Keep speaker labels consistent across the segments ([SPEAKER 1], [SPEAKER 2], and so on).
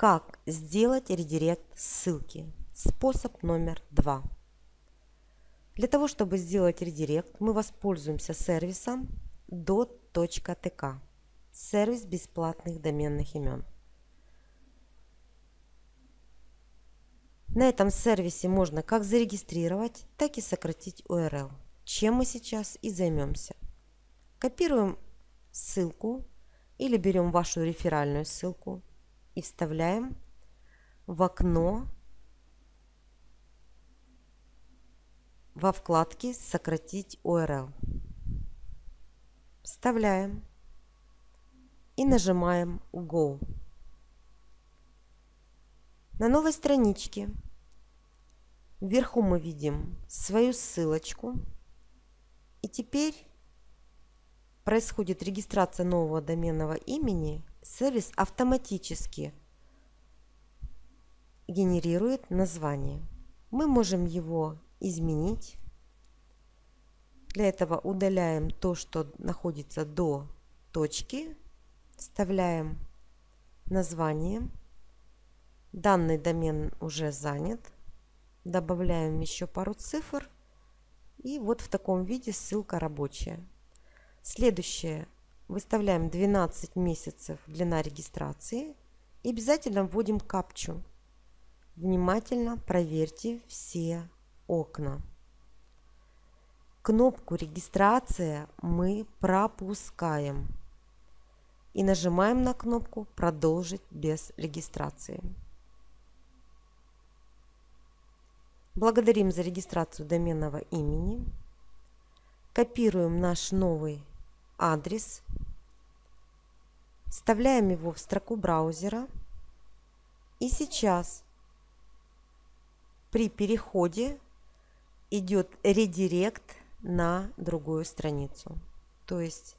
[SPEAKER 1] Как сделать редирект ссылки? Способ номер два. Для того, чтобы сделать редирект, мы воспользуемся сервисом dot.tk. Сервис бесплатных доменных имен. На этом сервисе можно как зарегистрировать, так и сократить URL, чем мы сейчас и займемся. Копируем ссылку или берем вашу реферальную ссылку и вставляем в окно во вкладке «Сократить URL». Вставляем и нажимаем Go. На новой страничке вверху мы видим свою ссылочку. И теперь происходит регистрация нового доменного имени сервис автоматически генерирует название. Мы можем его изменить. Для этого удаляем то, что находится до точки, вставляем название. Данный домен уже занят. Добавляем еще пару цифр. И вот в таком виде ссылка рабочая. Следующее выставляем 12 месяцев длина регистрации и обязательно вводим капчу. Внимательно проверьте все окна. Кнопку регистрация мы пропускаем и нажимаем на кнопку продолжить без регистрации. Благодарим за регистрацию доменного имени. Копируем наш новый адрес, вставляем его в строку браузера. И сейчас при переходе идет редирект на другую страницу. То есть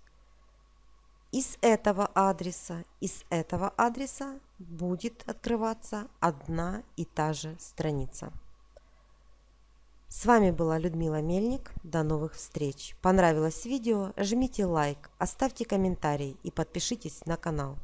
[SPEAKER 1] из этого адреса, из этого адреса будет открываться одна и та же страница. С вами была Людмила Мельник. До новых встреч. Понравилось видео? Жмите лайк, оставьте комментарий и подпишитесь на канал.